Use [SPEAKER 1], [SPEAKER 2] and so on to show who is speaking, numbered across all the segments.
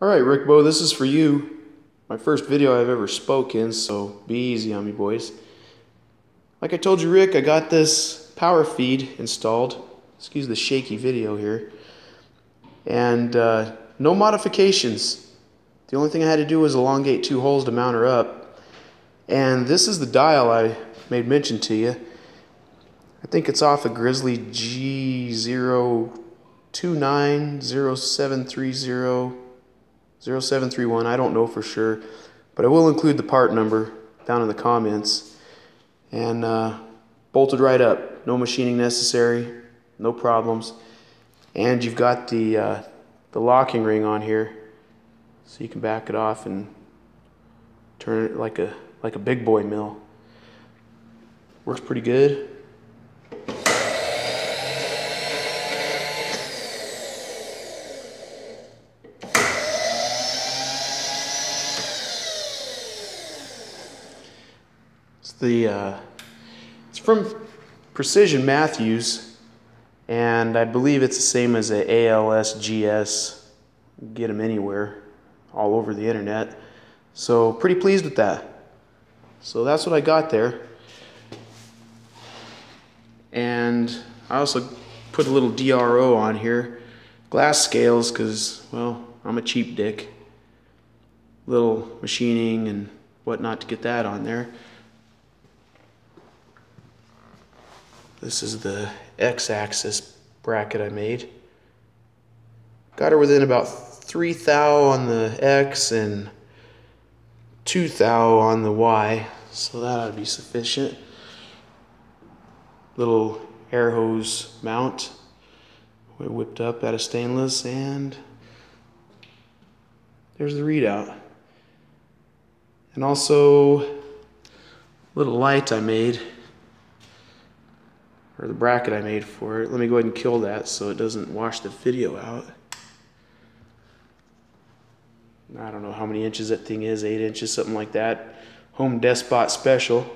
[SPEAKER 1] Alright, Rick Bo, this is for you. My first video I've ever spoken, so be easy on me, boys. Like I told you, Rick, I got this power feed installed. Excuse the shaky video here. And uh, no modifications. The only thing I had to do was elongate two holes to mount her up. And this is the dial I made mention to you. I think it's off a Grizzly G0290730. 0731, I don't know for sure, but I will include the part number down in the comments. And uh, bolted right up, no machining necessary, no problems. And you've got the, uh, the locking ring on here, so you can back it off and turn it like a, like a big boy mill. Works pretty good. The uh, it's from Precision Matthews, and I believe it's the same as a ALS GS. Get them anywhere, all over the internet. So pretty pleased with that. So that's what I got there. And I also put a little DRO on here, glass scales, because well, I'm a cheap dick. Little machining and whatnot to get that on there. This is the x-axis bracket I made. Got her within about 3 thou on the x and 2 thou on the y, so that ought to be sufficient. Little air hose mount we whipped up out of stainless and there's the readout. And also a little light I made or the bracket I made for it. Let me go ahead and kill that so it doesn't wash the video out. I don't know how many inches that thing is, eight inches, something like that. Home Despot Special.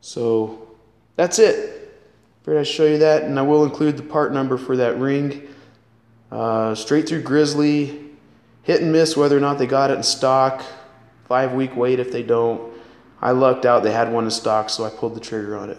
[SPEAKER 1] So that's it. Figured I'd show you that, and I will include the part number for that ring. Uh, straight through Grizzly, hit and miss whether or not they got it in stock. Five week wait if they don't. I lucked out, they had one in stock, so I pulled the trigger on it.